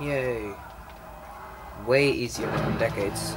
Yay. Way easier than decades.